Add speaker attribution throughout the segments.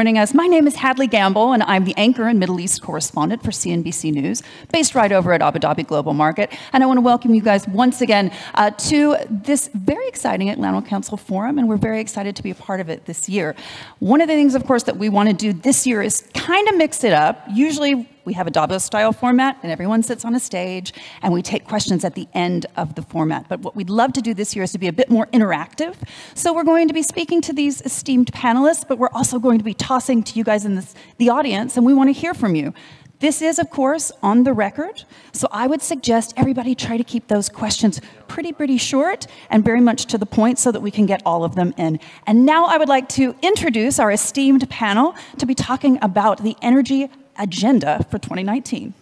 Speaker 1: Joining us, my name is Hadley Gamble, and I'm the anchor and Middle East correspondent for CNBC News, based right over at Abu Dhabi Global Market. And I want to welcome you guys once again uh, to this very exciting Atlantic Council Forum, and we're very excited to be a part of it this year. One of the things, of course, that we want to do this year is kind of mix it up. Usually, we have a Davos style format, and everyone sits on a stage, and we take questions at the end of the format. But what we'd love to do this year is to be a bit more interactive. So we're going to be speaking to these esteemed panelists, but we're also going to be tossing to you guys in this, the audience, and we want to hear from you. This is, of course, on the record, so I would suggest everybody try to keep those questions pretty, pretty short and very much to the point so that we can get all of them in. And now I would like to introduce our esteemed panel to be talking about the energy agenda for 2019.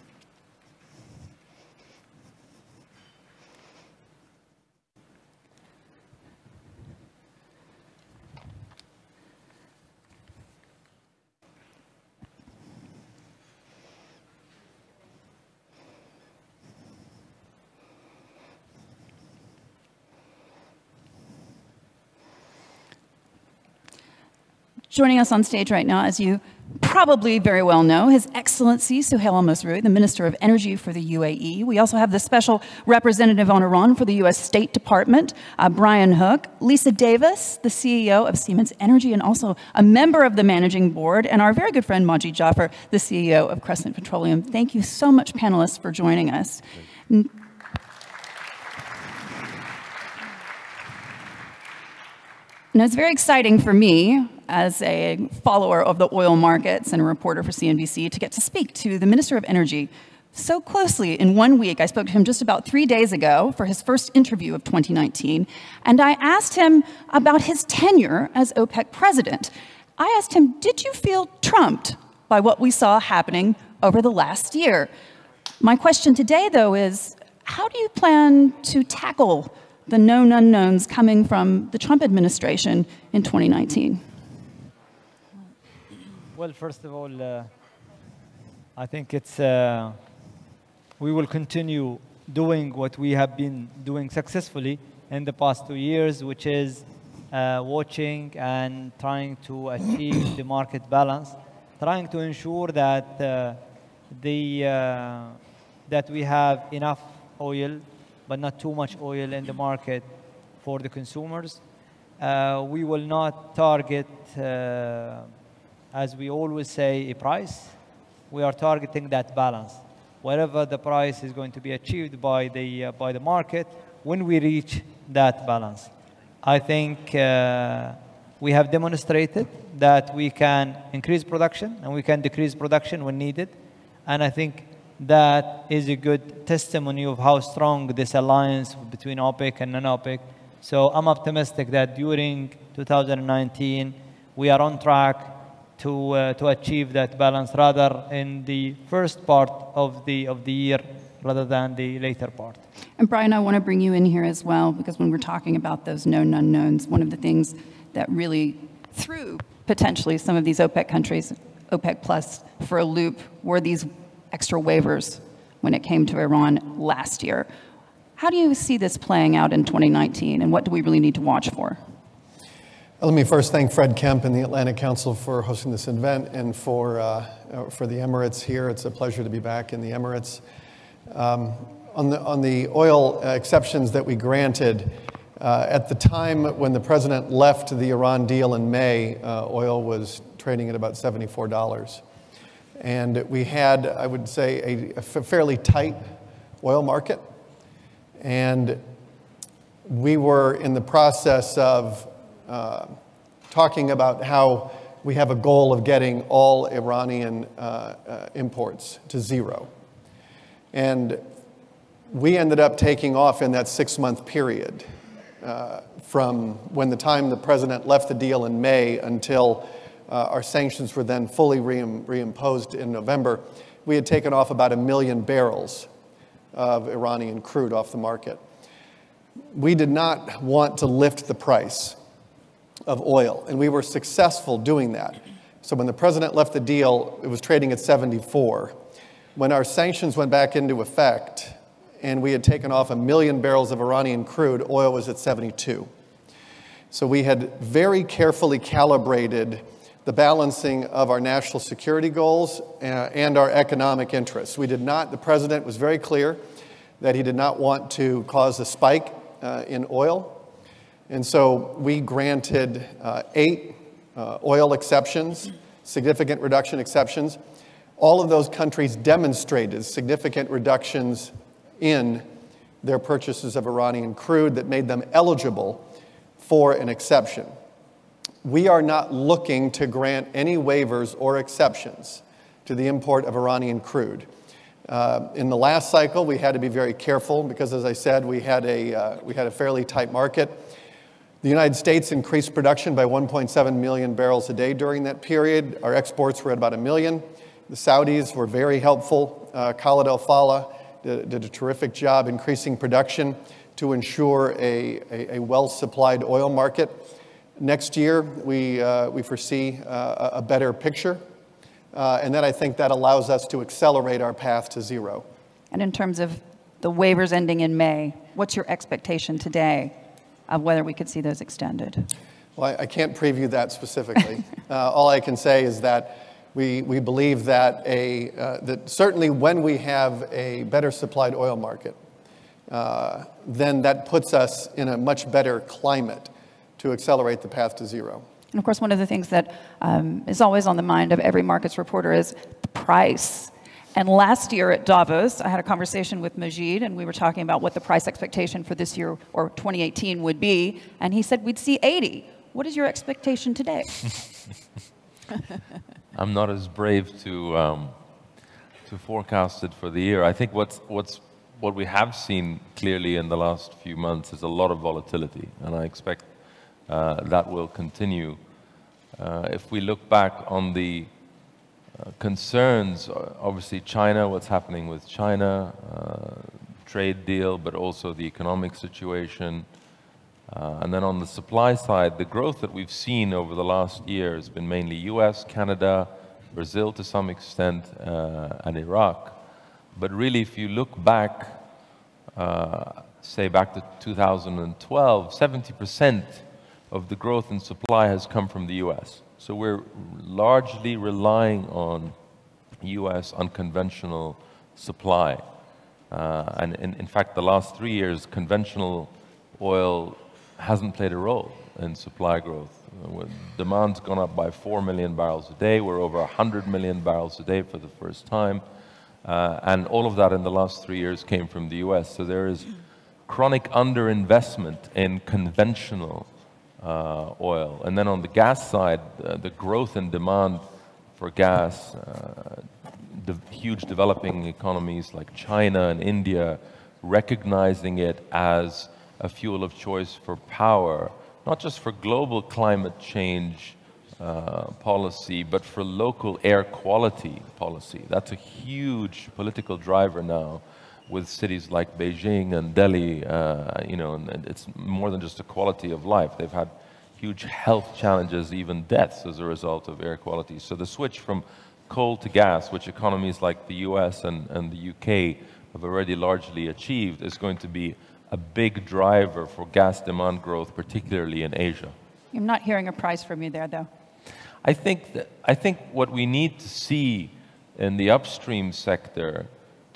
Speaker 1: Joining us on stage right now, as you probably very well know, His Excellency Suhail Al Mazrouei, the Minister of Energy for the UAE. We also have the Special Representative on Iran for the U.S. State Department, uh, Brian Hook, Lisa Davis, the CEO of Siemens Energy and also a member of the Managing Board, and our very good friend Majid Jafar, the CEO of Crescent Petroleum. Thank you so much, panelists, for joining us. And it's very exciting for me as a follower of the oil markets and a reporter for CNBC to get to speak to the Minister of Energy so closely in one week. I spoke to him just about three days ago for his first interview of 2019, and I asked him about his tenure as OPEC president. I asked him, Did you feel trumped by what we saw happening over the last year? My question today, though, is how do you plan to tackle the known unknowns coming from the Trump administration in 2019?
Speaker 2: Well, first of all, uh, I think it's uh, we will continue doing what we have been doing successfully in the past two years, which is uh, watching and trying to achieve the market balance, trying to ensure that uh, the uh, that we have enough oil but not too much oil in the market for the consumers. Uh, we will not target, uh, as we always say, a price. We are targeting that balance. Whatever the price is going to be achieved by the, uh, by the market when we reach that balance. I think uh, we have demonstrated that we can increase production and we can decrease production when needed. And I think that is a good testimony of how strong this alliance between OPEC and non-OPEC. So I'm optimistic that during 2019 we are on track to uh, to achieve that balance rather in the first part of the of the year rather than the later part.
Speaker 1: And Brian, I want to bring you in here as well because when we're talking about those known unknowns, one of the things that really threw potentially some of these OPEC countries, OPEC plus, for a loop were these extra waivers when it came to Iran last year. How do you see this playing out in 2019, and what do we really need to watch for?
Speaker 3: Let me first thank Fred Kempe and the Atlantic Council for hosting this event and for, uh, for the Emirates here. It's a pleasure to be back in the Emirates. Um, on, the, on the oil exceptions that we granted, uh, at the time when the president left the Iran deal in May, uh, oil was trading at about $74. And we had, I would say, a, a fairly tight oil market. And we were in the process of uh, talking about how we have a goal of getting all Iranian uh, uh, imports to zero. And we ended up taking off in that six month period uh, from when the time the president left the deal in May until uh, our sanctions were then fully reim reimposed in November, we had taken off about a million barrels of Iranian crude off the market. We did not want to lift the price of oil, and we were successful doing that. So when the president left the deal, it was trading at 74. When our sanctions went back into effect, and we had taken off a million barrels of Iranian crude, oil was at 72. So we had very carefully calibrated the balancing of our national security goals uh, and our economic interests. We did not, the president was very clear that he did not want to cause a spike uh, in oil. And so we granted uh, eight uh, oil exceptions, significant reduction exceptions. All of those countries demonstrated significant reductions in their purchases of Iranian crude that made them eligible for an exception. We are not looking to grant any waivers or exceptions to the import of Iranian crude. Uh, in the last cycle, we had to be very careful because, as I said, we had a, uh, we had a fairly tight market. The United States increased production by 1.7 million barrels a day during that period. Our exports were at about a million. The Saudis were very helpful. Uh, Khalid Al Falih did, did, a terrific job increasing production to ensure a, a, a well supplied oil market. Next year, we, uh, we foresee uh, a better picture. Uh, and then I think that allows us to accelerate our path to zero.
Speaker 1: And in terms of the waivers ending in May, what's your expectation today of whether we could see those extended?
Speaker 3: Well, I, I can't preview that specifically. uh, all I can say is that we, we believe that, a, uh, that certainly when we have a better supplied oil market, uh, then that puts us in a much better climate to accelerate the path to zero.
Speaker 1: And of course, one of the things that um, is always on the mind of every markets reporter is the price. And last year at Davos, I had a conversation with Majid, and we were talking about what the price expectation for this year or 2018 would be. And he said we'd see 80. What is your expectation today?
Speaker 4: I'm not as brave to um, to forecast it for the year. I think what's what's what we have seen clearly in the last few months is a lot of volatility, and I expect uh, that will continue. Uh, if we look back on the uh, concerns, uh, obviously China, what's happening with China, uh, trade deal, but also the economic situation. Uh, and then on the supply side, the growth that we've seen over the last year has been mainly US, Canada, Brazil to some extent, and Iraq. But really, if you look back, say back to 2012, 70% of the growth in supply has come from the US. So we're largely relying on US unconventional supply. Uh, and in, in, fact, the last three years, conventional oil hasn't played a role in supply growth. Demand's gone up by 4 million barrels a day. We're over 100 million barrels a day for the first time. Uh, and all of that in the last three years came from the US. So there is chronic underinvestment in conventional uh, oil. And then on the gas side, uh, the growth in demand for gas, uh, the huge developing economies like China and India recognizing it as a fuel of choice for power, not just for global climate change uh, policy, but for local air quality policy. That's a huge political driver now with cities like Beijing and Delhi, uh, you know, and it's more than just a quality of life. They've had huge health challenges, even deaths as a result of air quality. So the switch from coal to gas, which economies like the US and, and the UK have already largely achieved, is going to be a big driver for gas demand growth, particularly in Asia.
Speaker 1: I'm not hearing a price from you there, though.
Speaker 4: I think, that, I think what we need to see in the upstream sector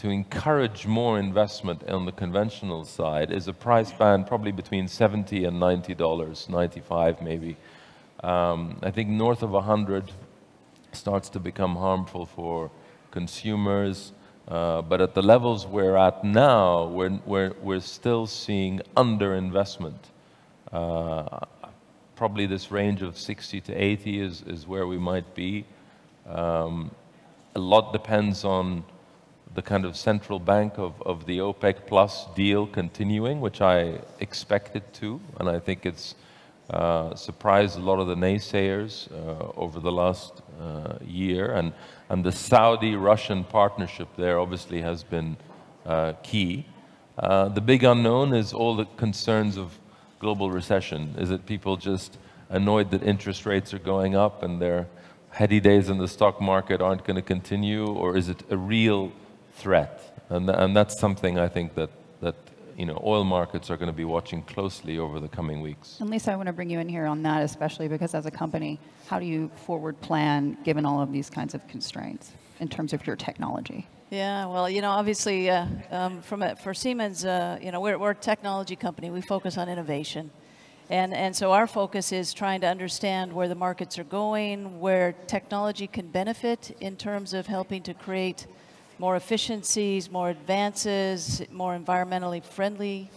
Speaker 4: to encourage more investment on the conventional side is a price band probably between 70 and 90 dollars 95 maybe. Um, i think north of 100 starts to become harmful for consumers uh, but at the levels we're at now we're, we're, we're still seeing underinvestment. Uh, probably this range of 60 to 80 is, is where we might be. Um, a lot depends on the kind of central bank of, of the OPEC plus deal continuing, which I expected to, and I think it's uh, surprised a lot of the naysayers uh, over the last uh, year. And, and the Saudi-Russian partnership there obviously has been uh, key. Uh, the big unknown is all the concerns of global recession. Is it people just annoyed that interest rates are going up and their heady days in the stock market aren't going to continue, or is it a real threat. And, and that's something I think that, that you know, oil markets are going to be watching closely over the coming weeks.
Speaker 1: And Lisa, I want to bring you in here on that, especially because as a company, how do you forward plan given all of these kinds of constraints in terms of your technology?
Speaker 5: Yeah, well, you know, obviously, uh, um, from a, for Siemens, uh, you know, we're, we're a technology company. We focus on innovation. And, and so our focus is trying to understand where the markets are going, where technology can benefit in terms of helping to create more efficiencies, more advances, more environmentally friendly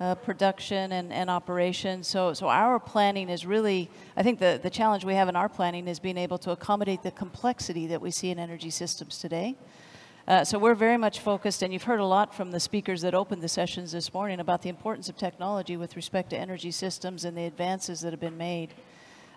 Speaker 5: uh, production and, and operation. So, so our planning is really, I think the, the challenge we have in our planning is being able to accommodate the complexity that we see in energy systems today. Uh, so we're very much focused, and you've heard a lot from the speakers that opened the sessions this morning about the importance of technology with respect to energy systems and the advances that have been made.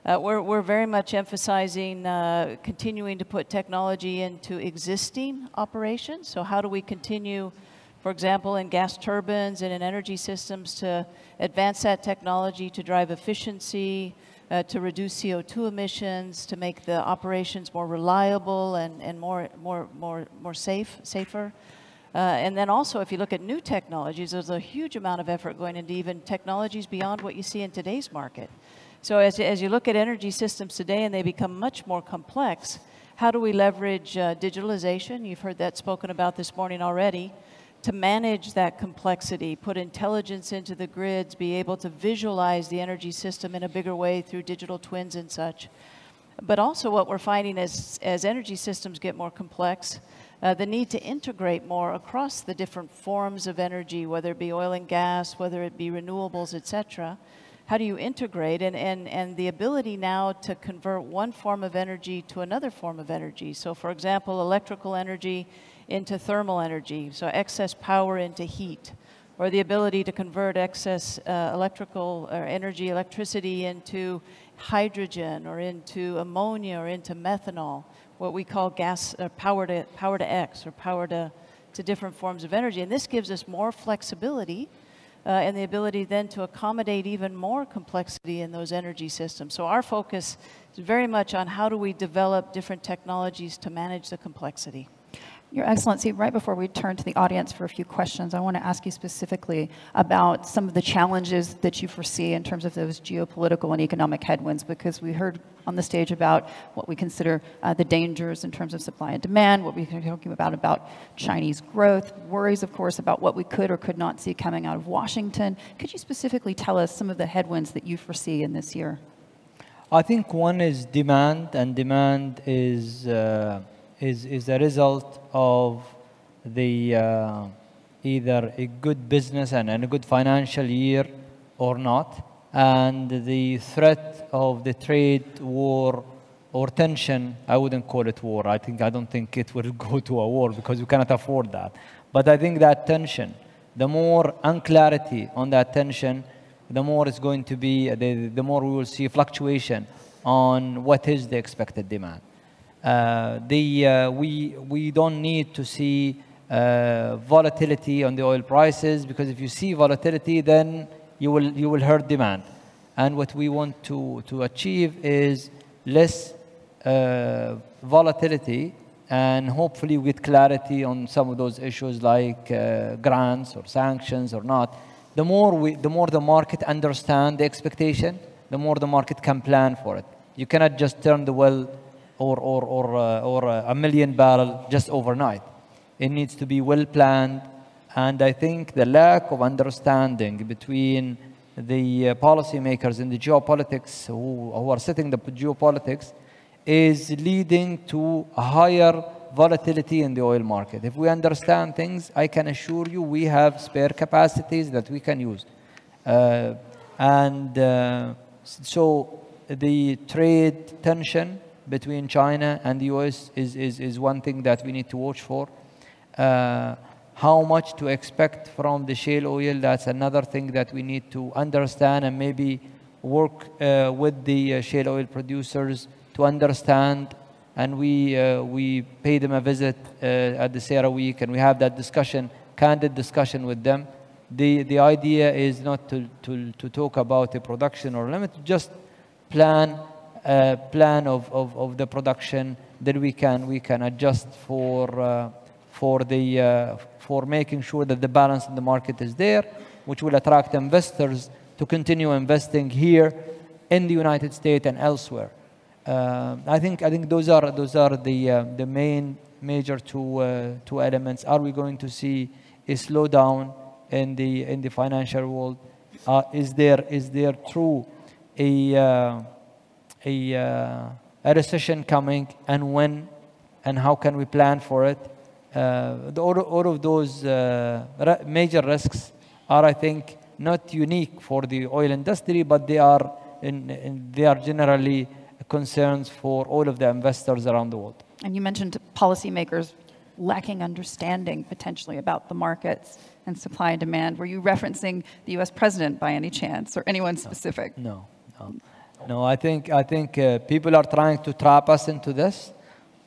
Speaker 5: Uh, we're, we're very much emphasizing uh, continuing to put technology into existing operations. So how do we continue, for example, in gas turbines and in energy systems to advance that technology to drive efficiency, uh, to reduce CO2 emissions, to make the operations more reliable and, and more, more, more, more safe, safer. Uh, and then also, if you look at new technologies, there's a huge amount of effort going into even technologies beyond what you see in today's market. So as, as you look at energy systems today and they become much more complex, how do we leverage uh, digitalization? You've heard that spoken about this morning already to manage that complexity, put intelligence into the grids, be able to visualize the energy system in a bigger way through digital twins and such. But also what we're finding is as energy systems get more complex, uh, the need to integrate more across the different forms of energy, whether it be oil and gas, whether it be renewables, et cetera. How do you integrate? And, and, and the ability now to convert one form of energy to another form of energy. So for example, electrical energy into thermal energy, so excess power into heat, or the ability to convert excess uh, electrical or energy, electricity into hydrogen or into ammonia or into methanol, what we call gas uh, power to power to X or power to, to different forms of energy. And this gives us more flexibility uh, and the ability then to accommodate even more complexity in those energy systems. So our focus is very much on how do we develop different technologies to manage the complexity.
Speaker 1: Your Excellency, right before we turn to the audience for a few questions, I want to ask you specifically about some of the challenges that you foresee in terms of those geopolitical and economic headwinds, because we heard on the stage about what we consider uh, the dangers in terms of supply and demand, what we're talking about about Chinese growth, worries, of course, about what we could or could not see coming out of Washington. Could you specifically tell us some of the headwinds that you foresee in this year?
Speaker 2: I think one is demand, and demand is. Uh, is, is a result of the uh, either a good business and, and a good financial year or not, and the threat of the trade war or tension, I wouldn't call it war. I think I don't think it will go to a war because we cannot afford that. But I think that tension, the more unclarity on that tension, the more it's going to be, the, the more we will see fluctuation on what is the expected demand. Uh, the, uh, we, we don't need to see uh, volatility on the oil prices because if you see volatility, then you will, you will hurt demand. And what we want to, to achieve is less uh, volatility and hopefully with clarity on some of those issues like uh, grants or sanctions or not. The more, we, the more the market understand the expectation, the more the market can plan for it. You cannot just turn the well or, or, or, uh, or uh, a million barrel just overnight. It needs to be well planned. And I think the lack of understanding between the uh, policymakers in the geopolitics who, who are setting the geopolitics is leading to a higher volatility in the oil market. If we understand things, I can assure you we have spare capacities that we can use. Uh, and uh, so the trade tension between China and the US is, is, is one thing that we need to watch for. Uh, how much to expect from the shale oil, that's another thing that we need to understand and maybe work uh, with the uh, shale oil producers to understand. And we, uh, we pay them a visit uh, at the CERAWeek and we have that discussion, candid discussion with them. The, the idea is not to, to, to talk about a production or limit, just plan plan of, of, of the production, then we can, we can adjust for, uh, for, the, uh, for making sure that the balance in the market is there, which will attract investors to continue investing here in the United States and elsewhere. Uh, I think I think those are those are the uh, the main major two uh, two elements. Are we going to see a slowdown in the in the financial world? Uh, is there is there true a uh, a uh, a recession coming, and when, and how can we plan for it? The, all, all of those major risks are, I think, not unique for the oil industry, but they are in, in, they are generally concerns for all of the investors around the world.
Speaker 1: And you mentioned policymakers lacking understanding potentially about the markets and supply and demand. Were you referencing the U.S. president by any chance, or anyone specific?
Speaker 2: No, no, no. I think I think uh, people are trying to trap us into this,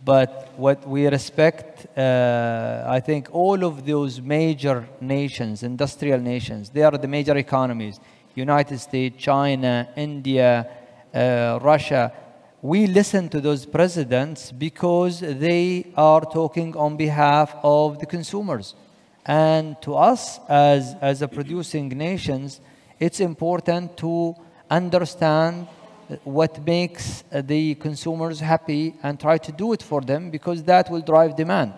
Speaker 2: but what we respect, uh, I think, all of those major nations, industrial nations, they are the major economies: United States, China, India, uh, Russia we listen to those presidents because they are talking on behalf of the consumers. And to us, as, as a producing nations, it's important to understand what makes uh, the consumers happy and try to do it for them because that will drive demand.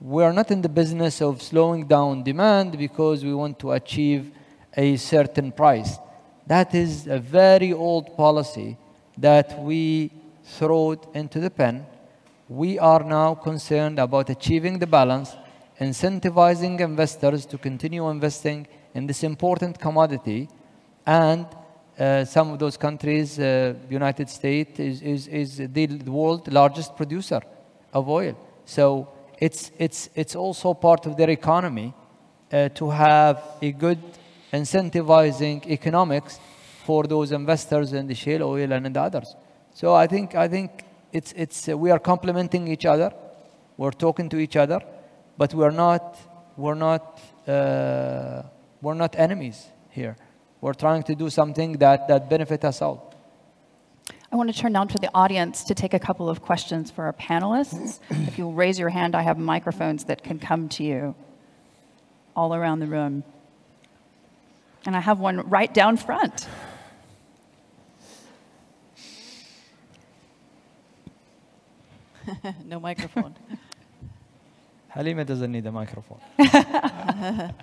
Speaker 2: We're not in the business of slowing down demand because we want to achieve a certain price. That is a very old policy that we throw it into the pen. We are now concerned about achieving the balance, incentivizing investors to continue investing in this important commodity, and uh, some of those countries, uh, United States is, is, is the world's largest producer of oil. So it's, it's, it's also part of their economy uh, to have a good incentivizing economics for those investors in the shale oil and in the others. So I think, I think it's, it's, uh, we are complementing each other. We're talking to each other, but we're not, we're not, uh, we're not enemies here. We're trying to do something that, that benefit us all.
Speaker 1: I want to turn now to the audience to take a couple of questions for our panelists. if you'll raise your hand, I have microphones that can come to you all around the room. And I have one right down front.
Speaker 5: no microphone.
Speaker 2: Halima doesn't need a microphone.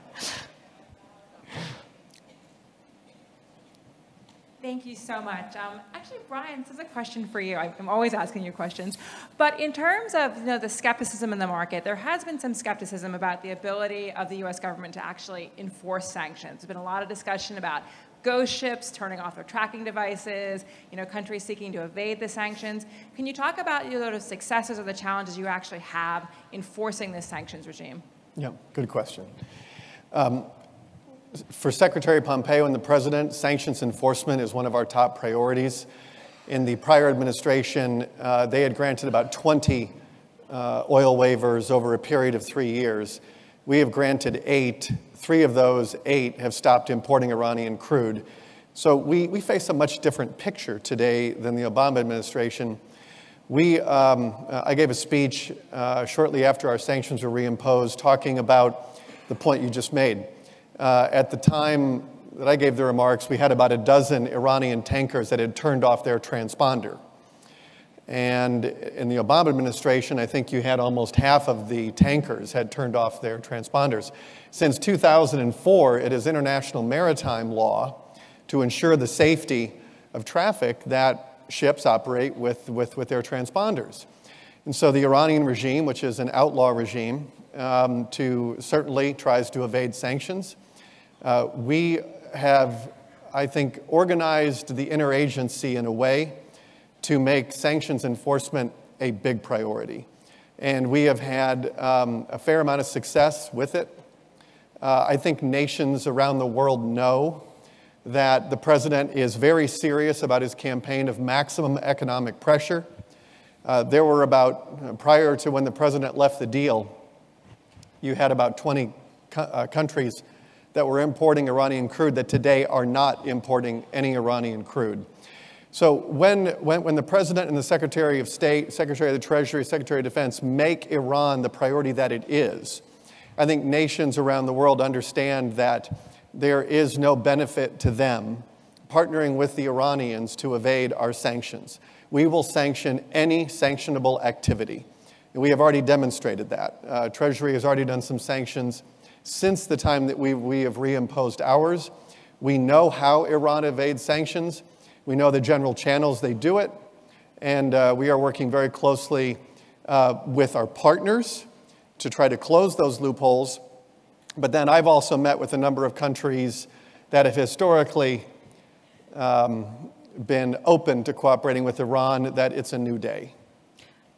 Speaker 6: Thank you so much. Um, actually, Brian, this is a question for you. I'm always asking you questions. But in terms of you know, the skepticism in the market, there has been some skepticism about the ability of the U.S. government to actually enforce sanctions. There's been a lot of discussion about ghost ships turning off their tracking devices, you know, countries seeking to evade the sanctions. Can you talk about you know, the successes or the challenges you actually have enforcing this sanctions regime?
Speaker 3: Yeah, good question. Um, for Secretary Pompeo and the President, sanctions enforcement is one of our top priorities. In the prior administration, uh, they had granted about 20 uh, oil waivers over a period of three years. We have granted eight Three of those eight have stopped importing Iranian crude. So we, we face a much different picture today than the Obama administration. We, um, I gave a speech uh, shortly after our sanctions were reimposed talking about the point you just made. Uh, at the time that I gave the remarks, we had about a dozen Iranian tankers that had turned off their transponder. And in the Obama administration, I think you had almost half of the tankers had turned off their transponders. Since 2004, it is international maritime law to ensure the safety of traffic that ships operate with, with, with their transponders. And so the Iranian regime, which is an outlaw regime, um, to certainly tries to evade sanctions. Uh, we have, I think, organized the interagency in a way to make sanctions enforcement a big priority. And we have had um, a fair amount of success with it. Uh, I think nations around the world know that the president is very serious about his campaign of maximum economic pressure. Uh, there were about, prior to when the president left the deal, you had about 20 co- uh, countries that were importing Iranian crude that today are not importing any Iranian crude. So when, when, when the president and the secretary of state, secretary of the treasury, secretary of defense make Iran the priority that it is, I think nations around the world understand that there is no benefit to them partnering with the Iranians to evade our sanctions. We will sanction any sanctionable activity. We have already demonstrated that. Uh, Treasury has already done some sanctions since the time that we, we have reimposed ours. We know how Iran evades sanctions. We know the general channels they do it. And uh, we are working very closely uh, with our partners to try to close those loopholes. But then I've also met with a number of countries that have historically um, been open to cooperating with Iran, that it's a new day.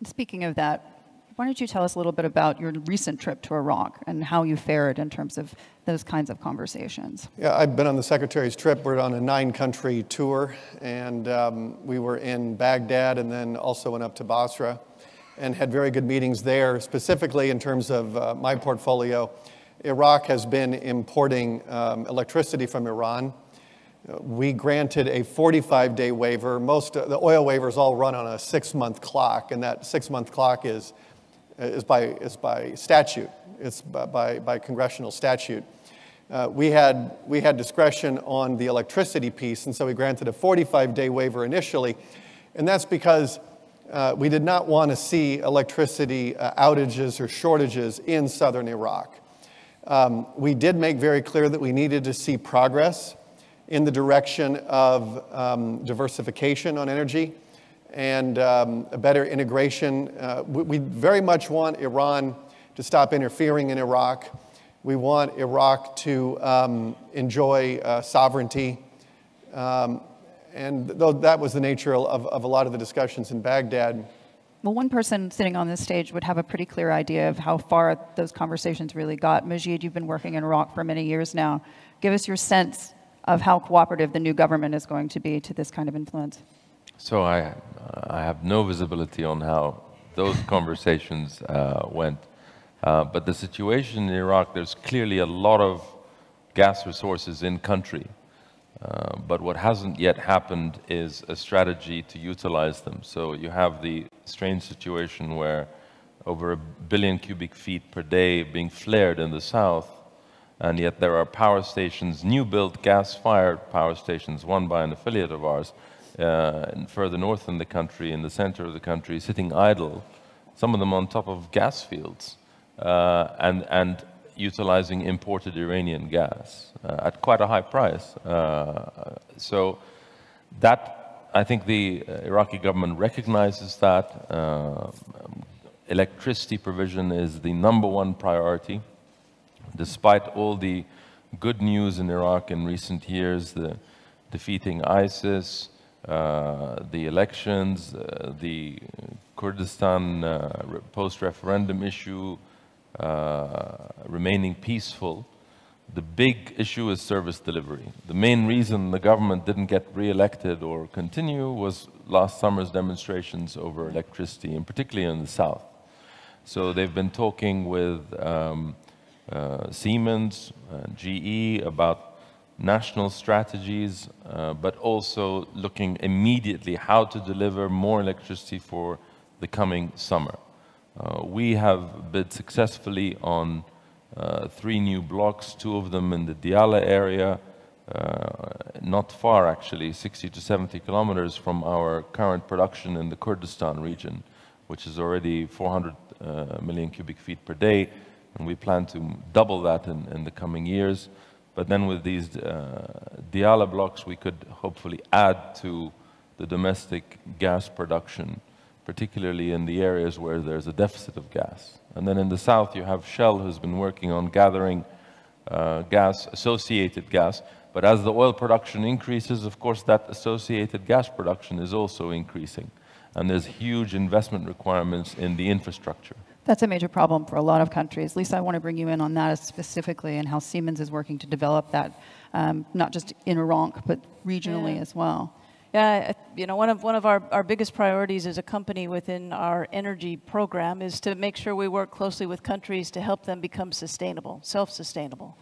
Speaker 1: Speaking of that, why don't you tell us a little bit about your recent trip to Iraq and how you fared in terms of those kinds of conversations?
Speaker 3: Yeah, I've been on the Secretary's trip. We're on a nine country tour, and um, we were in Baghdad and then also went up to Basra and had very good meetings there, specifically in terms of uh, my portfolio. Iraq has been importing um, electricity from Iran. We granted a 45 day waiver. Most the oil waivers all run on a six month clock, and that six month clock is is by, is by statute, it's by, by, by congressional statute. Uh, we, had, we had discretion on the electricity piece, and so we granted a 45 day waiver initially. And that's because uh, we did not want to see electricity uh, outages or shortages in southern Iraq. Um, we did make very clear that we needed to see progress in the direction of um, diversification on energy and um, a better integration. Uh, we, we, very much want Iran to stop interfering in Iraq. We want Iraq to um, enjoy uh, sovereignty. Um, and though that was the nature of, of a lot of the discussions in Baghdad.
Speaker 1: Well, one person sitting on this stage would have a pretty clear idea of how far those conversations really got. Majid, you've been working in Iraq for many years now. Give us your sense of how cooperative the new government is going to be to this kind of influence.
Speaker 4: So I, uh, I have no visibility on how those conversations uh, went. Uh, but the situation in Iraq, there's clearly a lot of gas resources in country. Uh, but what hasn't yet happened is a strategy to utilize them. So you have the strange situation where over a billion cubic feet per day being flared in the south, and yet there are power stations, new built gas-fired power stations, one by an affiliate of ours, uh, further north in the country, in the center of the country, sitting idle, some of them on top of gas fields, uh, and, and utilizing imported Iranian gas uh, at quite a high price. Uh, so that, I think the Iraqi government recognizes that. Uh, electricity provision is the number one priority. Despite all the good news in Iraq in recent years, the defeating ISIS, uh, the elections, uh, the Kurdistan uh, post-referendum issue remaining peaceful, the big issue is service delivery. The main reason the government didn't get re-elected or continue was last summer's demonstrations over electricity, and particularly in the south. So they've been talking with um, uh, Siemens, and GE about national strategies, uh, but also looking immediately how to deliver more electricity for the coming summer. Uh, we have bid successfully on uh, three new blocks, two of them in the Diyala area, uh, not far actually, 60 to 70 kilometers from our current production in the Kurdistan region, which is already 400 uh, million cubic feet per day, and we plan to double that in, in the coming years. But then with these uh, Diyala blocks, we could hopefully add to the domestic gas production, particularly in the areas where there's a deficit of gas. And then in the south, you have Shell, who's been working on gathering uh, gas, associated gas. But as the oil production increases, of course, that associated gas production is also increasing. And there's huge investment requirements in the infrastructure.
Speaker 1: That's a major problem for a lot of countries. Lisa, I want to bring you in on that specifically and how Siemens is working to develop that, um, not just in Iraq, but regionally yeah. as well.
Speaker 5: Yeah, you know, one of, one of our, our biggest priorities as a company within our energy program is to make sure we work closely with countries to help them become sustainable, self-sustainable.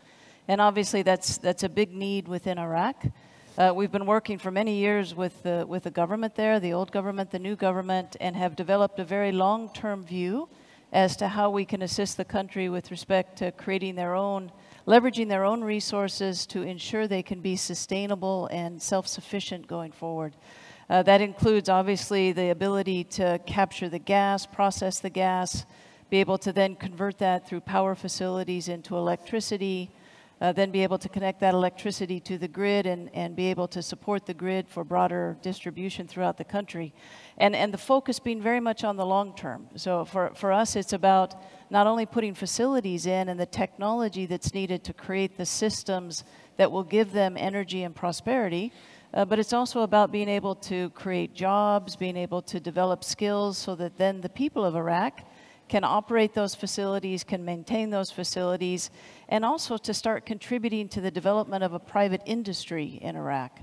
Speaker 5: And obviously that's, that's a big need within Iraq. Uh, we've been working for many years with the, with the government there, the old government, the new government, and have developed a very long-term view as to how we can assist the country with respect to creating their own, leveraging their own resources to ensure they can be sustainable and self-sufficient going forward. Uh, that includes obviously the ability to capture the gas, process the gas, be able to then convert that through power facilities into electricity, uh, then be able to connect that electricity to the grid and, and be able to support the grid for broader distribution throughout the country. And, and the focus being very much on the long term. So for, for us, it's about not only putting facilities in and the technology that's needed to create the systems that will give them energy and prosperity, uh, but it's also about being able to create jobs, being able to develop skills so that then the people of Iraq can operate those facilities, can maintain those facilities, and also to start contributing to the development of a private industry in Iraq.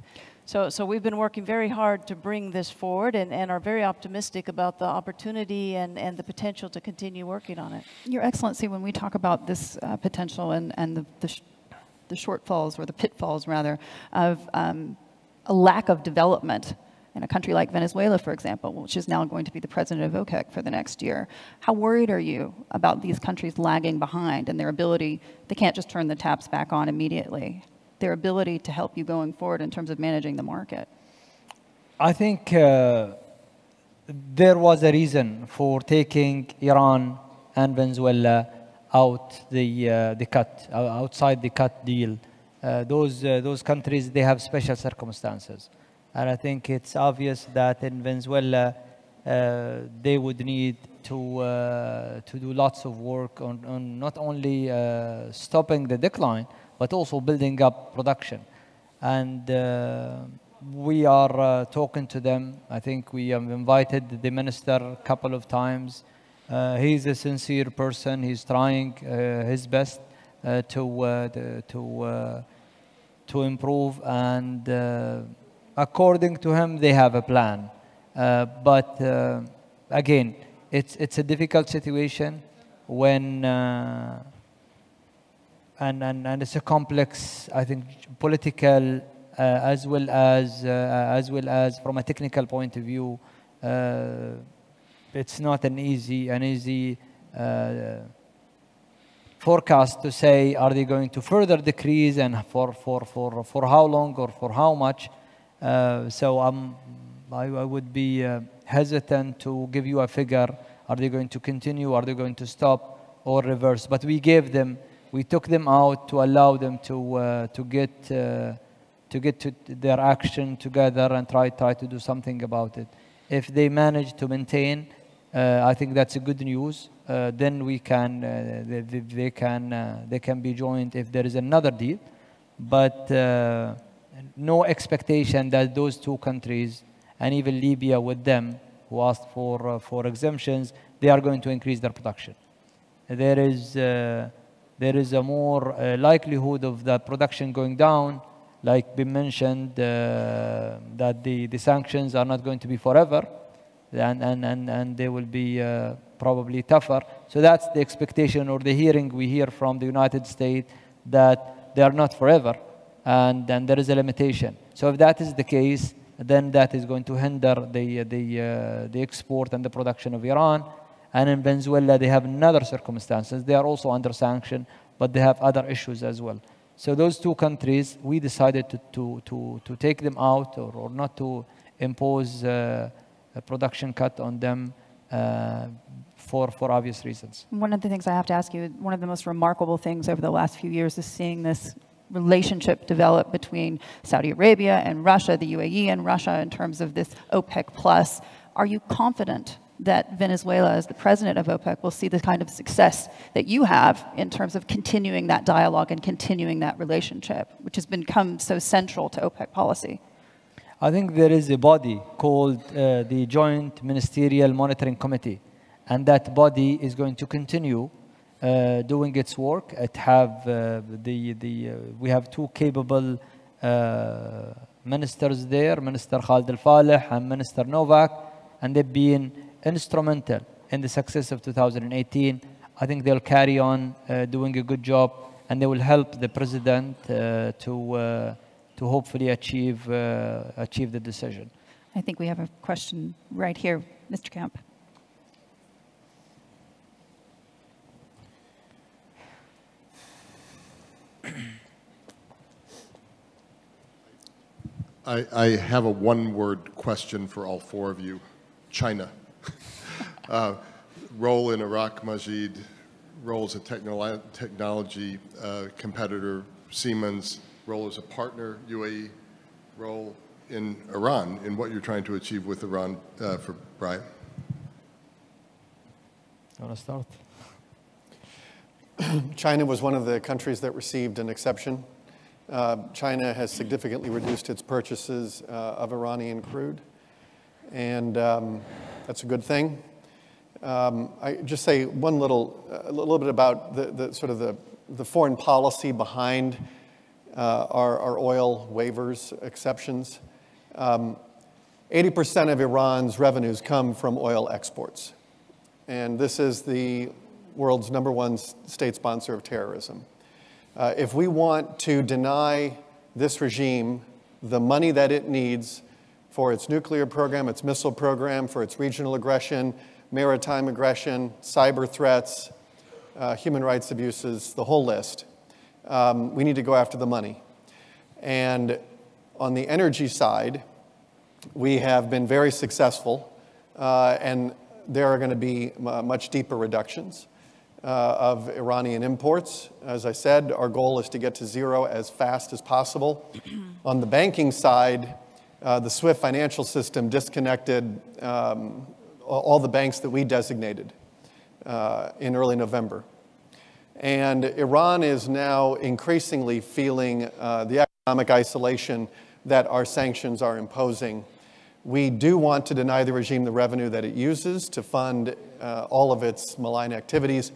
Speaker 5: So, so we've been working very hard to bring this forward and, and are very optimistic about the opportunity and, and the potential to continue working on it.
Speaker 1: Your Excellency, when we talk about this uh, potential and, and the, the, sh the, shortfalls, or the pitfalls rather, of um, a lack of development in a country like Venezuela, for example, which is now going to be the president of OPEC for the next year. How worried are you about these countries lagging behind and their ability, they can't just turn the taps back on immediately, their ability to help you going forward in terms of managing the market?
Speaker 2: I think uh, there was a reason for taking Iran and Venezuela out the, uh, the cut, outside the cut deal. Uh, those, uh, those countries, they have special circumstances. And I think it's obvious that in Venezuela, uh, they would need to, uh, to do lots of work on, on not only uh, stopping the decline, but also building up production. And uh, we are uh, talking to them. I think we have invited the minister a couple of times. Uh, he's a sincere person. He's trying his best to, to, to improve and according to him, they have a plan. Uh, but uh, again, it's, it's a difficult situation when, uh, and, and, and it's a complex, I think, political uh, as well as, uh, as well as from a technical point of view, uh, it's not an easy, an easy forecast to say, are they going to further decrease and for, for, for, for how long or for how much? Uh, so I'm, I, I would be uh, hesitant to give you a figure. Are they going to continue? Are they going to stop or reverse? But we gave them, we took them out to allow them to, uh, to get, to get to their action together and try, try to do something about it. If they manage to maintain, uh, I think that's a good news. Uh, then we can, uh, they, they, can, they can be joined if there is another deal. But no expectation that those two countries, and even Libya with them, who asked for, uh, for exemptions, they are going to increase their production. There is, uh, there is a more uh, likelihood of the production going down, like been mentioned, uh, that the, the sanctions are not going to be forever, and, and, and, and they will be uh, probably tougher. So that's the expectation or the hearing we hear from the United States that they are not forever and then there is a limitation. So if that is the case, then that is going to hinder the, the, uh, the export and the production of Iran. And in Venezuela, they have another circumstances. They are also under sanction, but they have other issues as well. So those two countries, we decided to, to, to, to take them out or, or not to impose uh, a production cut on them uh, for, for obvious reasons.
Speaker 1: One of the things I have to ask you, one of the most remarkable things over the last few years is seeing this relationship develop between Saudi Arabia and Russia, the UAE and Russia in terms of this OPEC plus. Are you confident that Venezuela, as the president of OPEC, will see the kind of success that you have in terms of continuing that dialogue and continuing that relationship, which has become so central to OPEC policy?
Speaker 2: I think there is a body called uh, the Joint Ministerial Monitoring Committee, and that body is going to continue Uh, doing its work. It have uh, the the uh, we have two capable uh, ministers there, Minister Khalid Al Falih and Minister Novak, and they've been instrumental in the success of 2018. I think they'll carry on uh, doing a good job, and they will help the president to to hopefully achieve, achieve the decision.
Speaker 1: I think we have a question right here, Mr. Kempe.
Speaker 7: I, I have a one-word question for all four of you. China. uh, role in Iraq, Majid, role as a technolo technology uh, competitor, Siemens, role as a partner, UAE, role in Iran, in what you're trying to achieve with Iran uh, for Brian.
Speaker 2: You want to start?
Speaker 3: China was one of the countries that received an exception uh, China has significantly reduced its purchases uh, of Iranian crude, and um, that's a good thing. Um, I just say one little, a little bit about the, the sort of the, the foreign policy behind uh, our, our oil waivers exceptions. 80% um, of Iran's revenues come from oil exports. And this is the world's number one state sponsor of terrorism. Uh, if we want to deny this regime the money that it needs for its nuclear program, its missile program, for its regional aggression, maritime aggression, cyber threats, uh, human rights abuses, the whole list, um, we need to go after the money. And on the energy side, we have been very successful, uh, and there are going to be much deeper reductions uh, of Iranian imports. As I said, our goal is to get to zero as fast as possible. On the banking side, uh, the SWIFT financial system disconnected um, all the banks that we designated uh, in early November. And Iran is now increasingly feeling uh, the economic isolation that our sanctions are imposing. We do want to deny the regime the revenue that it uses to fund uh, all of its malign activities.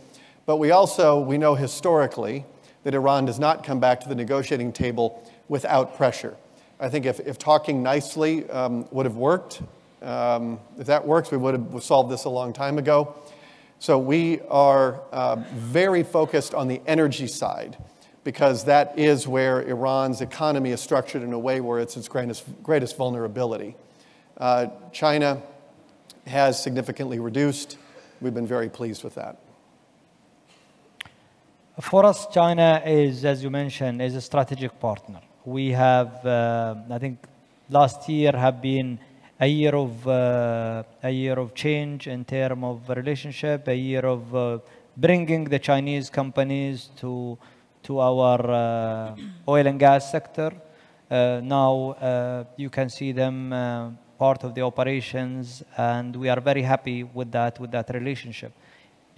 Speaker 3: But we also, we know historically that Iran does not come back to the negotiating table without pressure. I think if, if talking nicely um, would have worked, um, if that works, we would have solved this a long time ago. So we are uh, very focused on the energy side because that is where Iran's economy is structured in a way where it's its greatest, greatest vulnerability. Uh, China has significantly reduced. We've been very pleased with that.
Speaker 2: For us, China is, as you mentioned, is a strategic partner. We have, uh, I think, last year have been a year of uh, a year of change in terms of relationship, a year of uh, bringing the Chinese companies to to our uh, oil and gas sector. Uh, now uh, you can see them part of the operations, and we are very happy with that with that relationship.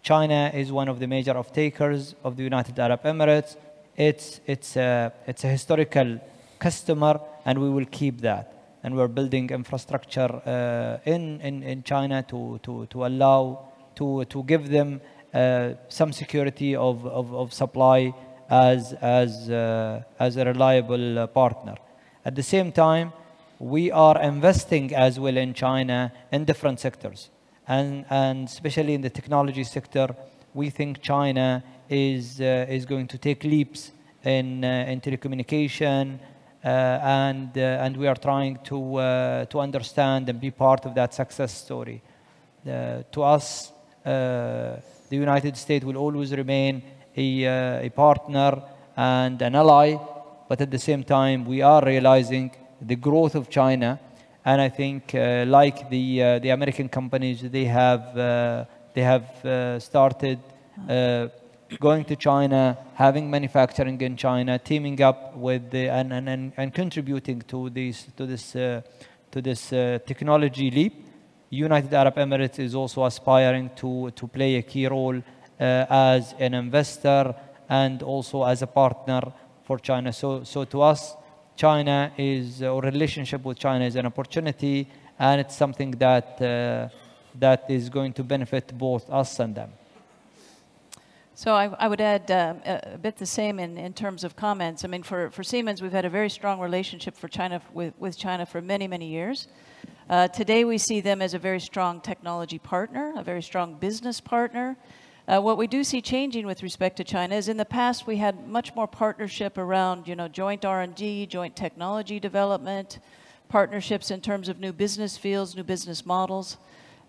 Speaker 2: China is one of the major off-takers of the United Arab Emirates. It's, it's, a, it's a historical customer, and we will keep that. And we're building infrastructure uh, in, in, in China to, to, to allow, to, to give them uh, some security of, of, of supply as, as, uh, as a reliable uh, partner. At the same time, we are investing as well in China in different sectors and, and especially in the technology sector, we think China is, uh, is going to take leaps in, uh, in telecommunication, uh, and, uh, and we are trying to, to understand and be part of that success story. To us, the United States will always remain a, a partner and an ally, but at the same time, we are realizing the growth of China and I think, uh, like the uh, the American companies, they have uh, they have started going to China, having manufacturing in China, teaming up with the, and, and, and, contributing to this to this to this technology leap. United Arab Emirates is also aspiring to to play a key role as an investor and also as a partner for China. So so to us China is, or relationship with China is an opportunity, and it's something that, uh, that is going to benefit both us and them.
Speaker 5: So I, I would add uh, a bit the same in, in terms of comments. I mean, for, for Siemens, we've had a very strong relationship for China with, with China for many, many years. Uh, today, we see them as a very strong technology partner, a very strong business partner. Uh, what we do see changing with respect to China is in the past we had much more partnership around you know, joint R&D, joint technology development, partnerships in terms of new business fields, new business models.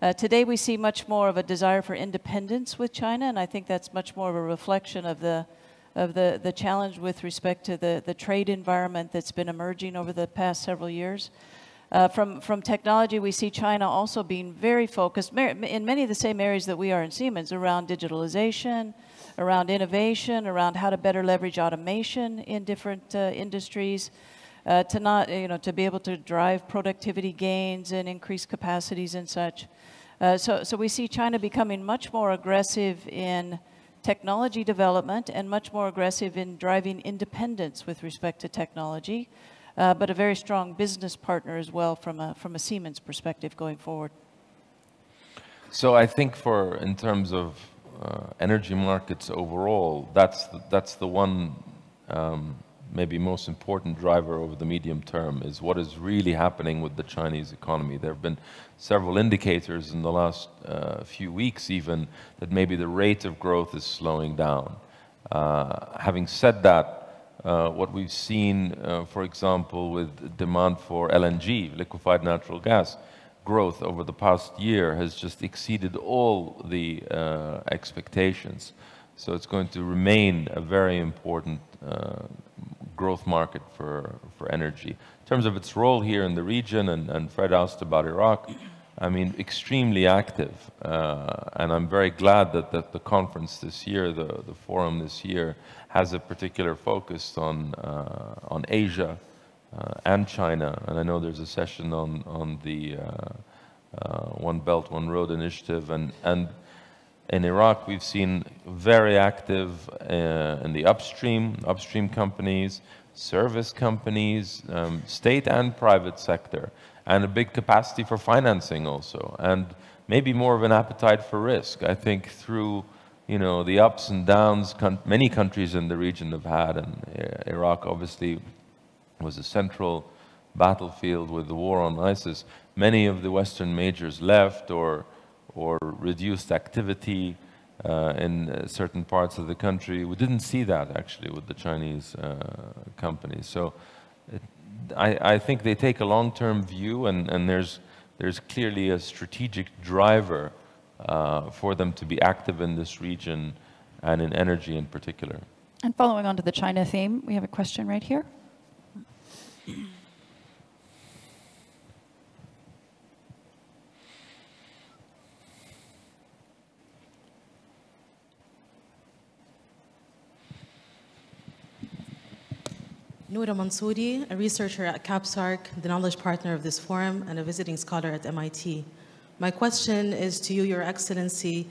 Speaker 5: Uh, today we see much more of a desire for independence with China, and I think that's much more of a reflection of the, of the, the challenge with respect to the, the trade environment that's been emerging over the past several years. Uh, from, from technology, we see China also being very focused in many of the same areas that we are in Siemens around digitalization, around innovation, around how to better leverage automation in different uh, industries, uh, to not, you know, to be able to drive productivity gains and increase capacities and such. Uh, so, so we see China becoming much more aggressive in technology development and much more aggressive in driving independence with respect to technology uh, but a very strong business partner as well from a, from a Siemens perspective going forward.
Speaker 4: So I think for, in terms of uh, energy markets overall, that's the, that's the one um, maybe most important driver over the medium term is what is really happening with the Chinese economy. There have been several indicators in the last uh, few weeks even that maybe the rate of growth is slowing down. Uh, having said that, uh, what we've seen, uh, for example, with demand for LNG, liquefied natural gas, growth over the past year has just exceeded all the uh, expectations. So it's going to remain a very important uh, growth market for, for energy. In terms of its role here in the region, and, and Fred asked about Iraq, I mean, extremely active. Uh, and I'm very glad that, that the conference this year, the, the forum this year, has a particular focus on, uh, on Asia uh, and China. And I know there's a session on, on the uh, uh, One Belt, One Road initiative. And, and in Iraq, we've seen very active uh, in the upstream, upstream companies, service companies, um, state and private sector and a big capacity for financing also, and maybe more of an appetite for risk. I think through you know the ups and downs many countries in the region have had, and uh, Iraq obviously was a central battlefield with the war on ISIS. Many of the Western majors left or or reduced activity uh, in uh, certain parts of the country. We didn't see that actually with the Chinese uh, companies. So it, I, I think they take a long-term view, and, and there's, there's clearly a strategic driver uh, for them to be active in this region and in energy in particular.
Speaker 1: And following on to the China theme, we have a question right here.
Speaker 8: Noura Mansouri, a researcher at KAPSARC, the knowledge partner of this forum, and a visiting scholar at MIT. My question is to you, Your Excellency,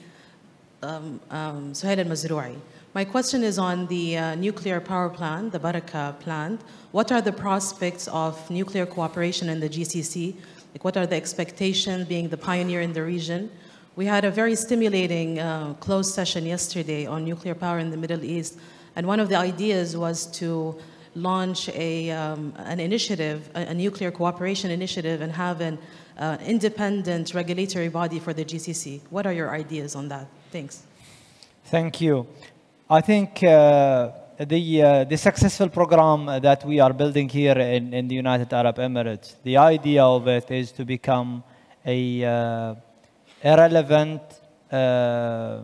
Speaker 8: um, um, Suhail al-Mazrouei. My question is on the uh, nuclear power plant, the Barakah plant. What are the prospects of nuclear cooperation in the GCC? Like what are the expectations being the pioneer in the region? We had a very stimulating uh, closed session yesterday on nuclear power in the Middle East, and one of the ideas was to launch a, um, an initiative, a, a, nuclear cooperation initiative, and have an uh, independent regulatory body for the GCC. What are your ideas on that? Thanks.
Speaker 2: Thank you. I think uh, the, uh, the successful program that we are building here in, in the United Arab Emirates, the idea of it is to become a, uh, a relevant uh,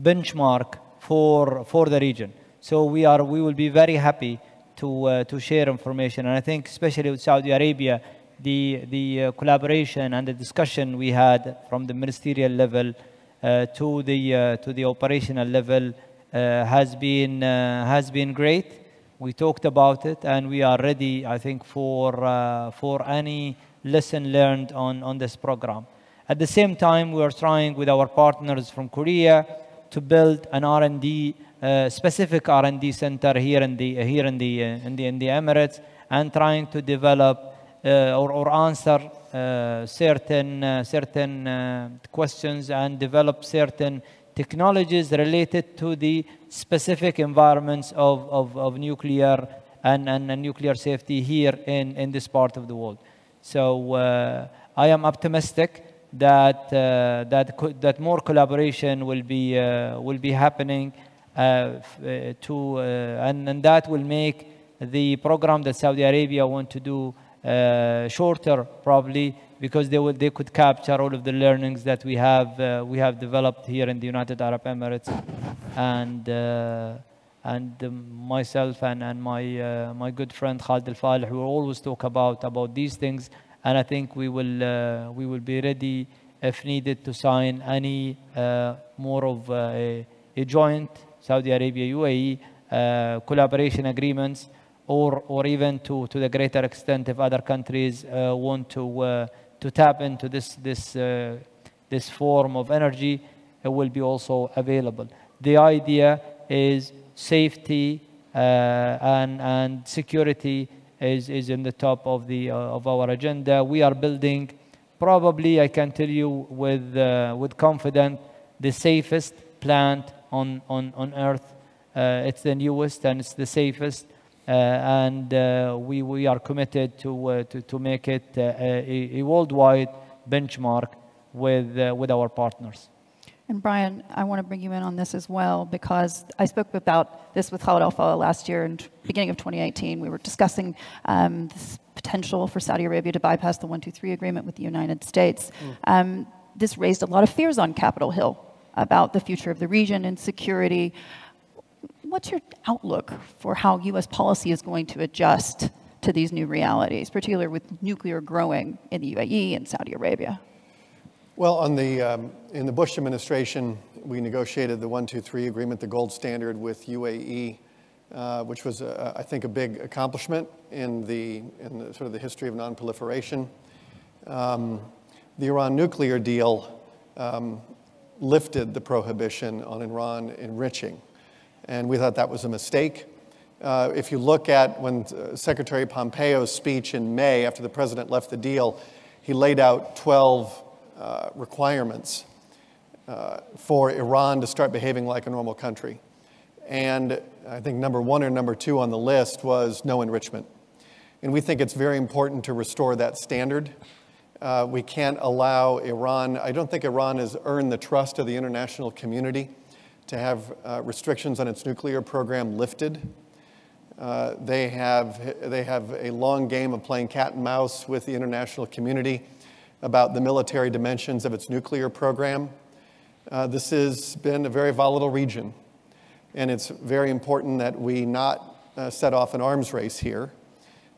Speaker 2: benchmark for, for the region. So we, are, we will be very happy to, uh, to share information. And I think especially with Saudi Arabia, the, the uh, collaboration and the discussion we had from the ministerial level uh, to, the, uh, to the operational level uh, has, been, uh, has been great. We talked about it and we are ready, I think, for, for any lesson learned on, on this program. At the same time, we are trying with our partners from Korea to build an R&D specific R&D center here in the here in the in the in the Emirates and trying to develop uh, or, or answer uh, certain uh, certain questions and develop certain technologies related to the specific environments of, of, of nuclear and, and, and, nuclear safety here in, in this part of the world. So I am optimistic that uh, that that more collaboration will be uh, will be happening uh, uh, to uh, and, and that will make the program that Saudi Arabia want to do uh, shorter probably because they will they could capture all of the learnings that we have uh, we have developed here in the United Arab Emirates. And uh, and um, myself and, and my uh, my good friend Khalid Al Falih we always talk about about these things. And I think we will uh, we will be ready if needed to sign any uh, more of uh, a, a joint Saudi Arabia UAE uh, collaboration agreements or or even to to the greater extent if other countries uh, want to uh, to tap into this this uh, this form of energy it will be also available. The idea is safety uh, and and security is is in the top of the uh, of our agenda. We are building probably I can tell you with with confidence the safest plant on on on earth uh, it's the newest and it's the safest uh, and uh, we, we are committed to, uh, to, to make it uh, a, a worldwide benchmark with, uh, with our partners.
Speaker 1: And Brian, I want to bring you in on this as well because I spoke about this with Khalid Al Falih last year in beginning of 2018. We were discussing um, this potential for Saudi Arabia to bypass the 123 agreement with the United States. Um, this raised a lot of fears on Capitol Hill about the future of the region and security. What's your outlook for how U.S. policy is going to adjust to these new realities, particularly with nuclear growing in the UAE and Saudi Arabia?
Speaker 3: Well, on the, um, in the Bush administration, we negotiated the 123 agreement, the gold standard with UAE, uh, which was, uh, I think, a big accomplishment in the, in the sort of the history of nonproliferation. Um, the Iran nuclear deal um, lifted the prohibition on Iran enriching, and we thought that was a mistake. Uh, if you look at when uh, Secretary Pompeo's speech in May after the president left the deal, he laid out 12 uh, requirements uh, for Iran to start behaving like a normal country. And I think number one or number two on the list was no enrichment. And we think it's very important to restore that standard. Uh, we can't allow Iran, I don't think Iran has earned the trust of the international community to have uh, restrictions on its nuclear program lifted. Uh, they, have, they have a long game of playing cat and mouse with the international community about the military dimensions of its nuclear program. Uh, this has been a very volatile region, and it's very important that we not uh, set off an arms race here.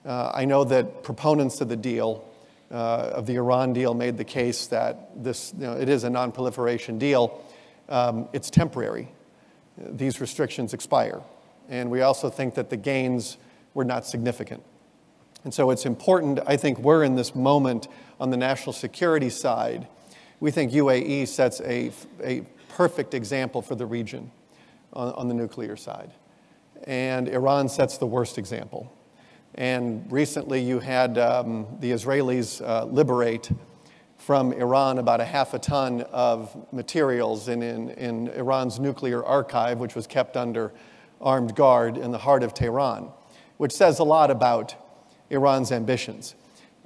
Speaker 3: Uh, I know that proponents of the deal, uh, of the Iran deal, made the case that this, you know, it is a non-proliferation deal. Um, it's temporary. These restrictions expire. And we also think that the gains were not significant. And so it's important, I think we're in this moment on the national security side. We think UAE sets a, a perfect example for the region on, on the nuclear side. And Iran sets the worst example. And recently you had um, the Israelis uh, liberate from Iran about a half a ton of materials in, in, in Iran's nuclear archive, which was kept under armed guard in the heart of Tehran, which says a lot about Iran's ambitions.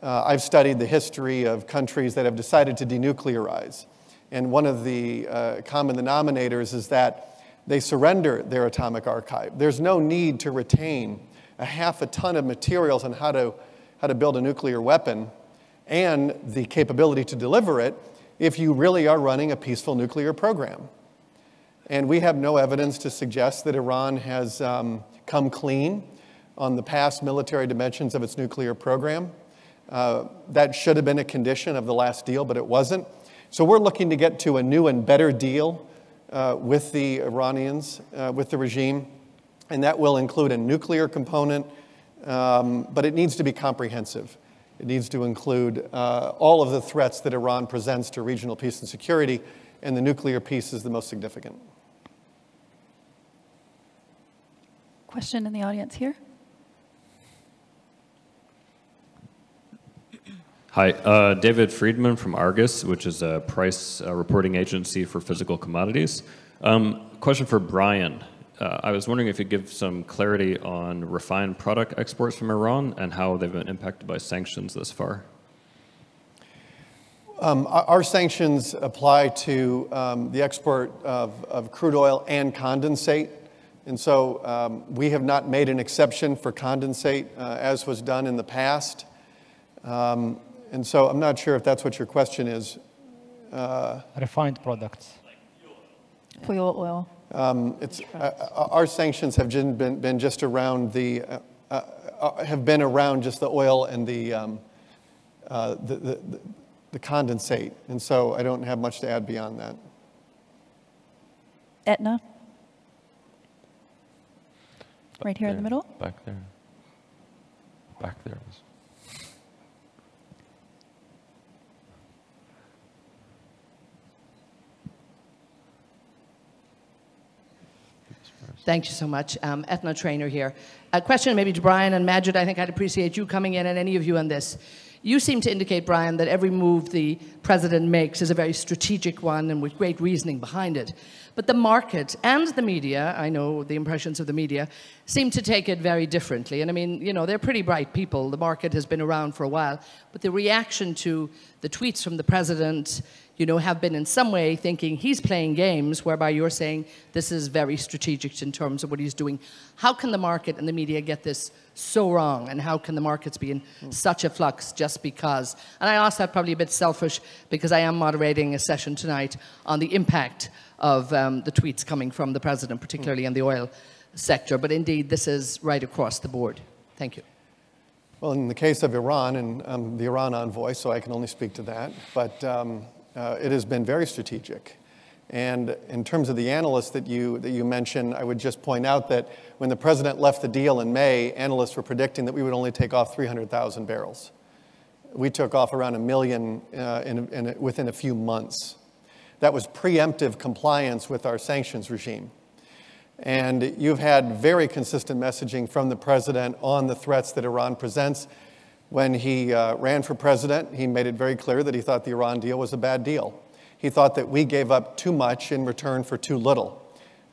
Speaker 3: Uh, I've studied the history of countries that have decided to denuclearize. And one of the uh, common denominators is that they surrender their atomic archive. There's no need to retain a half a ton of materials on how to, how to build a nuclear weapon and the capability to deliver it if you really are running a peaceful nuclear program. And we have no evidence to suggest that Iran has um, come clean on the past military dimensions of its nuclear program. Uh, that should have been a condition of the last deal, but it wasn't. So we're looking to get to a new and better deal uh, with the Iranians, uh, with the regime, and that will include a nuclear component, um, but it needs to be comprehensive. It needs to include uh, all of the threats that Iran presents to regional peace and security, and the nuclear piece is the most significant.
Speaker 1: Question in the audience here?
Speaker 9: Hi, uh, David Friedman from Argus, which is a price uh, reporting agency for physical commodities. Um, question for Brian. Uh, I was wondering if you'd give some clarity on refined product exports from Iran and how they've been impacted by sanctions thus far.
Speaker 3: Um, our sanctions apply to um, the export of, of, crude oil and condensate. And so um, we have not made an exception for condensate uh, as was done in the past. Um, and so I'm not sure if that's what your question is.
Speaker 2: Uh, Refined products.
Speaker 1: Fuel oil.
Speaker 3: Um, it's, uh, uh, our sanctions have been, been just around the, uh, uh, have been around just the oil and the, um, the, the, the condensate. And so I don't have much to add beyond that.
Speaker 1: Eithne? Right here
Speaker 4: there,
Speaker 1: in the middle?
Speaker 4: Back there. Back there.
Speaker 10: Thank you so much. Um, Eithne Treanor here. A question maybe to Brian and Majid. I think I'd appreciate you coming in and any of you on this. You seem to indicate, Brian, that every move the president makes is a very strategic one and with great reasoning behind it. But the market and the media, I know the impressions of the media, seem to take it very differently. And I mean, you know, they're pretty bright people. The market has been around for a while. But the reaction to the tweets from the president, you know, have been in some way thinking he's playing games, whereby you're saying this is very strategic in terms of what he's doing. How can the market and the media get this so wrong? And how can the markets be in mm. such a flux just because? And I ask that probably a bit selfish because I am moderating a session tonight on the impact of um, the tweets coming from the president, particularly mm. in the oil sector. But indeed, this is right across the board. Thank you.
Speaker 3: Well, in the case of Iran, and I'm the Iran envoy, so I can only speak to that, but um, uh, it has been very strategic. And in terms of the analysts that you, that you mentioned, I would just point out that when the president left the deal in May, analysts were predicting that we would only take off 300,000 barrels. We took off around a million uh, in, in, within a few months. That was preemptive compliance with our sanctions regime. And you've had very consistent messaging from the president on the threats that Iran presents. When he uh, ran for president, he made it very clear that he thought the Iran deal was a bad deal. He thought that we gave up too much in return for too little,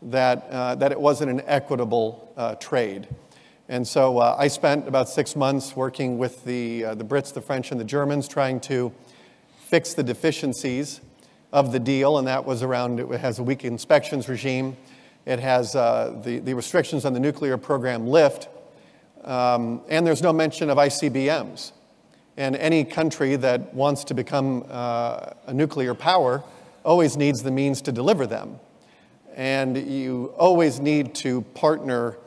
Speaker 3: that, uh, that it wasn't an equitable uh, trade. And so uh, I spent about six months working with the, uh, the Brits, the French, and the Germans trying to fix the deficiencies of the deal, and that was around it has a weak inspections regime. It has uh, the, the restrictions on the nuclear program lift, um, and there's no mention of ICBMs. And any country that wants to become uh, a nuclear power always needs the means to deliver them. And you always need to partner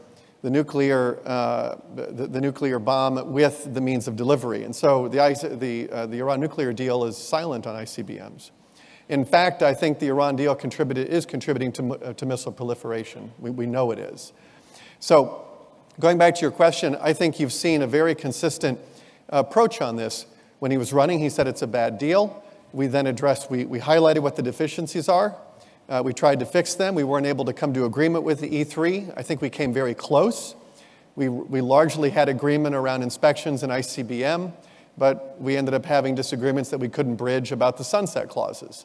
Speaker 3: the nuclear, uh, the, the, nuclear bomb with the means of delivery. And so the, the, uh, the Iran nuclear deal is silent on ICBMs. In fact, I think the Iran deal contributed, is contributing to, uh, to missile proliferation. We, we know it is. So Going back to your question, I think you've seen a very consistent approach on this. When he was running, he said it's a bad deal. We then addressed, we, we highlighted what the deficiencies are. Uh, we tried to fix them. We weren't able to come to agreement with the E3. I think we came very close. We, we largely had agreement around inspections and ICBM, but we ended up having disagreements that we couldn't bridge about the sunset clauses.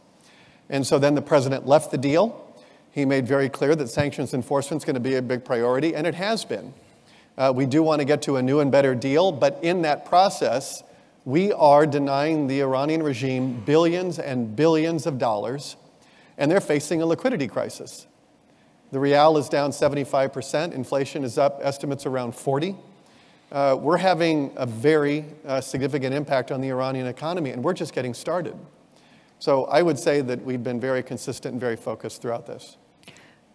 Speaker 3: And so then the president left the deal. He made very clear that sanctions enforcement is going to be a big priority, and it has been. Uh, we do want to get to a new and better deal, but in that process, we are denying the Iranian regime billions and billions of dollars, and they're facing a liquidity crisis. The rial is down 75%, inflation is up, estimates around 40. Uh, we're having a very uh, significant impact on the Iranian economy, and we're just getting started. So I would say that we've been very consistent and very focused throughout this.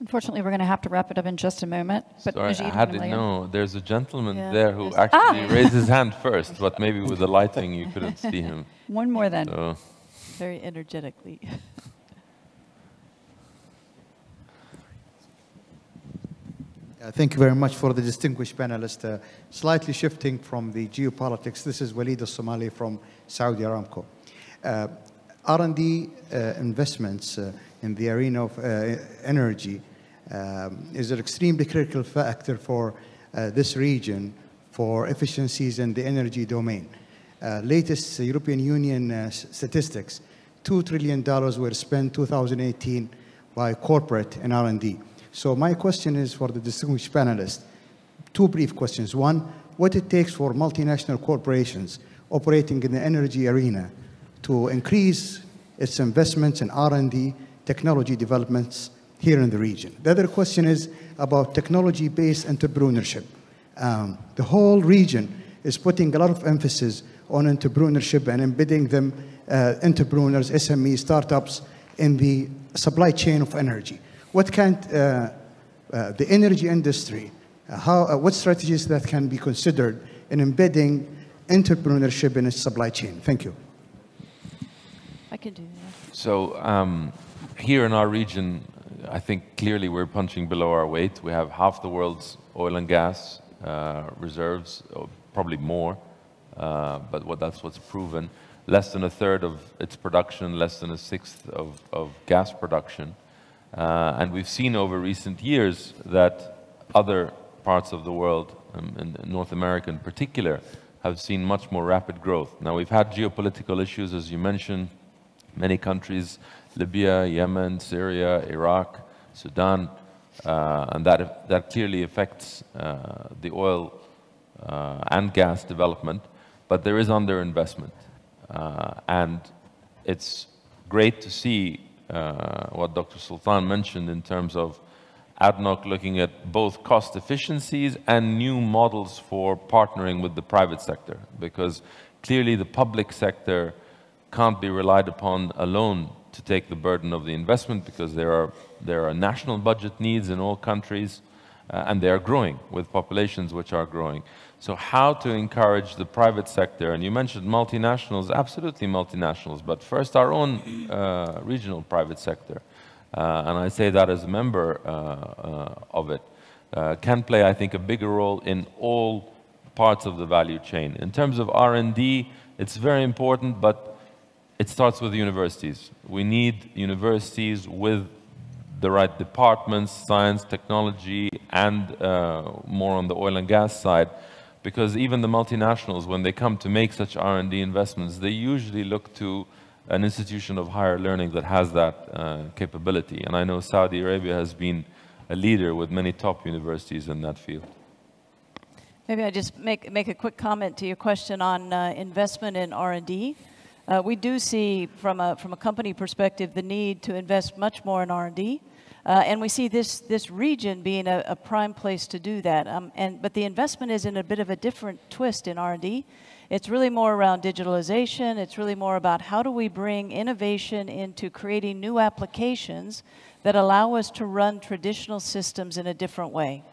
Speaker 1: Unfortunately, we're going to have to wrap it up in just a moment.
Speaker 4: But Sorry, Majid, I didn't know. There's a gentleman yeah. there who actually ah! raised his hand first, but maybe with the lighting you couldn't see him.
Speaker 1: One more then.
Speaker 5: So. Very energetically.
Speaker 11: Uh, thank you very much for the distinguished panelist. Uh, slightly shifting from the geopolitics, this is Walid al-Somali from Saudi Aramco. Uh, R&D uh, investments uh, in the arena of uh, energy um, is an extremely critical factor for uh, this region for efficiencies in the energy domain. Uh, latest European Union statistics, $2 trillion were spent 2018 by corporate and R&D. So my question is for the distinguished panelists, two brief questions. One, what it takes for multinational corporations operating in the energy arena to increase its investments in R&D, technology developments here in the region. The other question is about technology-based entrepreneurship. Um, the whole region is putting a lot of emphasis on entrepreneurship and embedding them, uh, entrepreneurs, SMEs, startups, in the supply chain of energy. What can uh, uh, the energy industry, uh, how, uh, what strategies that can be considered in embedding entrepreneurship in its supply chain? Thank you.
Speaker 5: I can do that.
Speaker 4: So um, here in our region, I think clearly we're punching below our weight. We have half the world's oil and gas uh, reserves, probably more, uh, but what, that's what's proven. Less than a third of its production, less than a sixth of, of gas production. Uh, and we've seen over recent years that other parts of the world, um, in North America in particular, have seen much more rapid growth. Now, we've had geopolitical issues, as you mentioned, many countries, Libya, Yemen, Syria, Iraq, Sudan, uh, and that, that clearly affects uh, the oil uh, and gas development, but there is underinvestment. Uh, and it's great to see uh, what Dr. Sultan mentioned in terms of ADNOC looking at both cost efficiencies and new models for partnering with the private sector, because clearly the public sector can't be relied upon alone to take the burden of the investment because there are, there are national budget needs in all countries uh, and they are growing with populations which are growing. So how to encourage the private sector, and you mentioned multinationals, absolutely multinationals, but first our own uh, regional private sector, uh, and I say that as a member uh, uh, of it, uh, can play, I think, a bigger role in all parts of the value chain. In terms of R&D, it's very important, but it starts with universities. We need universities with the right departments, science, technology, and uh, more on the oil and gas side, because even the multinationals, when they come to make such R&D investments, they usually look to an institution of higher learning that has that uh, capability. And I know Saudi Arabia has been a leader with many top universities in that field.
Speaker 5: Maybe I just make, make a quick comment to your question on uh, investment in R&D. Uh, we do see from a, from a company perspective the need to invest much more in R&D. Uh, and we see this, this region being a, a prime place to do that. Um, and, but the investment is in a bit of a different twist in R&D. It's really more around digitalization. It's really more about how do we bring innovation into creating new applications that allow us to run traditional systems in a different way.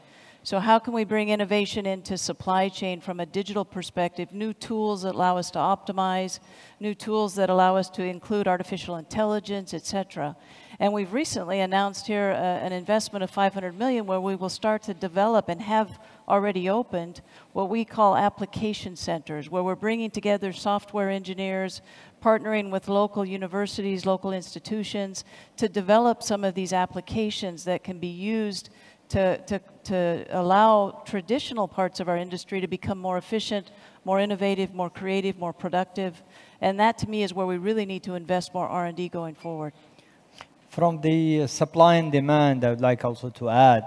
Speaker 5: So how can we bring innovation into supply chain from a digital perspective, new tools that allow us to optimize, new tools that allow us to include artificial intelligence, et cetera. And we've recently announced here uh, an investment of 500 million where we will start to develop and have already opened what we call application centers, where we're bringing together software engineers, partnering with local universities, local institutions to develop some of these applications that can be used to, to, to allow traditional parts of our industry to become more efficient, more innovative, more creative, more productive. And that to me is where we really need to invest more R&D going forward.
Speaker 2: From the supply and demand, I would like also to add,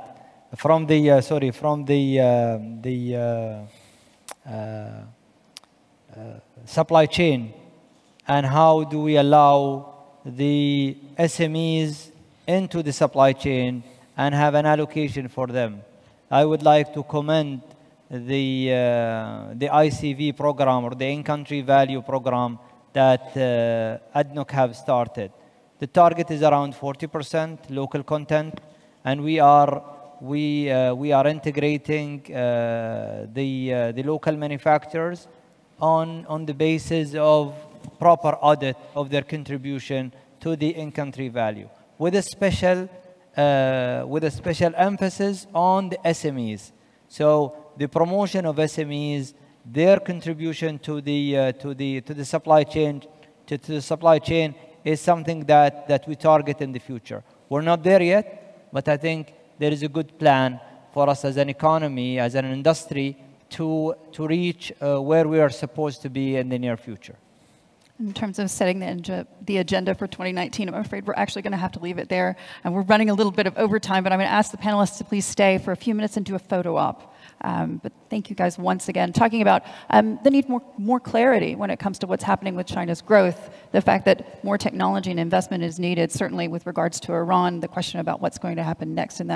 Speaker 2: from the, uh, sorry, from the, uh, the uh, uh, uh supply chain and how do we allow the SMEs into the supply chain and have an allocation for them. I would like to commend the, uh, the ICV program or the in-country value program that uh, ADNOC have started. The target is around 40% local content, and we are we uh, we are integrating uh, the uh, the local manufacturers on on the basis of proper audit of their contribution to the in-country value, with a special uh, with a special emphasis on the SMEs. So the promotion of SMEs, their contribution to the uh, to the to the supply chain to, to the supply chain is something that, that we target in the future. We're not there yet, but I think there is a good plan for us as an economy, as an industry, to, to reach uh, where we are supposed to be in the near future.
Speaker 1: In terms of setting the, the agenda for 2019, I'm afraid we're actually going to have to leave it there. And we're running a little bit of overtime, but I'm going to ask the panelists to please stay for a few minutes and do a photo op Um, but thank you guys once again. Talking about um, the need more, more clarity when it comes to what's happening with China's growth, the fact that more technology and investment is needed, certainly with regards to Iran, the question about what's going to happen next in that.